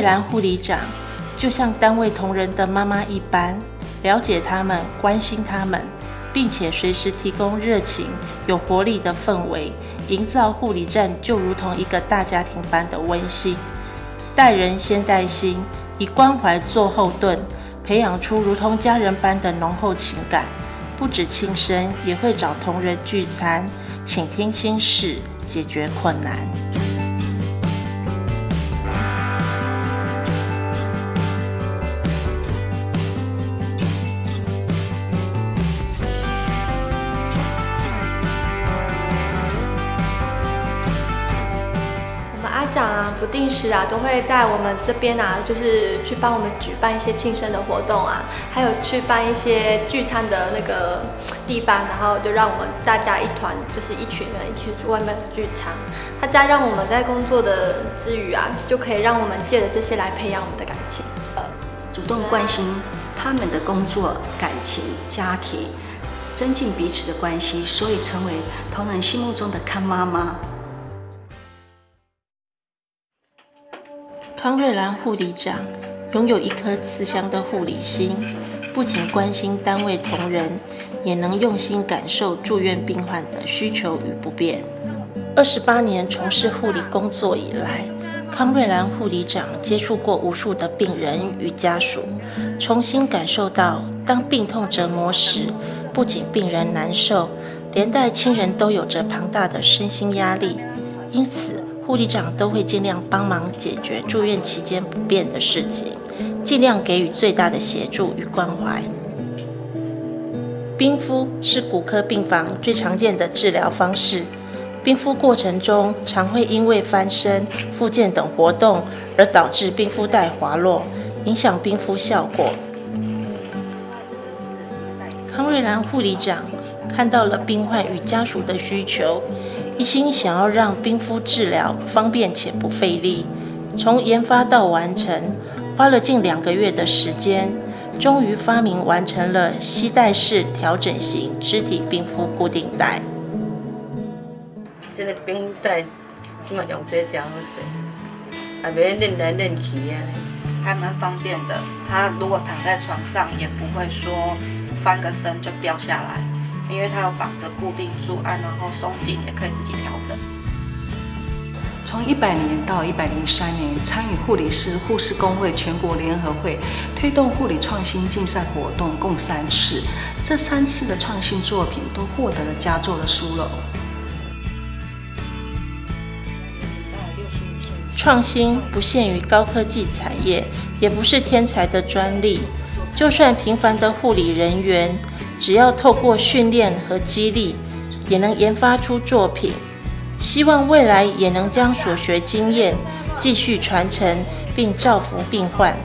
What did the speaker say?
兰护理长就像单位同仁的妈妈一般，了解他们，关心他们，并且随时提供热情、有活力的氛围，营造护理站就如同一个大家庭般的温馨。待人先待心，以关怀做后盾，培养出如同家人般的浓厚情感。不止亲生，也会找同仁聚餐，倾听心事，解决困难。长啊，不定时啊，都会在我们这边啊，就是去帮我们举办一些庆生的活动啊，还有去办一些聚餐的那个地方，然后就让我们大家一团，就是一群人一起去外面聚餐。他家让我们在工作的之余啊，就可以让我们借着这些来培养我们的感情，呃，主动关心他们的工作、感情、家庭，增进彼此的关系，所以成为同仁心目中的看妈妈。康瑞兰护理长拥有一颗慈祥的护理心，不仅关心单位同仁，也能用心感受住院病患的需求与不便。二十八年从事护理工作以来，康瑞兰护理长接触过无数的病人与家属，重新感受到当病痛折磨时，不仅病人难受，连带亲人都有着庞大的身心压力。因此，护理长都会尽量帮忙解决住院期间不便的事情，尽量给予最大的协助与关怀。冰敷是骨科病房最常见的治疗方式，冰敷过程中常会因为翻身、复健等活动而导致冰敷带滑落，影响冰敷效果。康瑞兰护理长看到了病患与家属的需求。一心想要让冰敷治疗方便且不费力，从研发到完成花了近两个月的时间，终于发明完成了吸带式调整型肢体冰敷固定带。这个冰带起码用这家好使，还别练来练去啊。还蛮方便的，他如果躺在床上也不会说翻个身就掉下来。因为它有绑着固定住按，然后松紧也可以自己调整。从一百年到一百零三年，参与护理师护士工会全国联合会推动护理创新竞赛活动共三次，这三次的创新作品都获得了佳作的殊荣。创新不限于高科技产业，也不是天才的专利，就算平凡的护理人员。只要透过训练和激励，也能研发出作品。希望未来也能将所学经验继续传承，并造福病患。